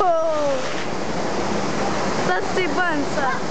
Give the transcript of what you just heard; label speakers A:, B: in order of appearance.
A: Oh. Sad si bansa.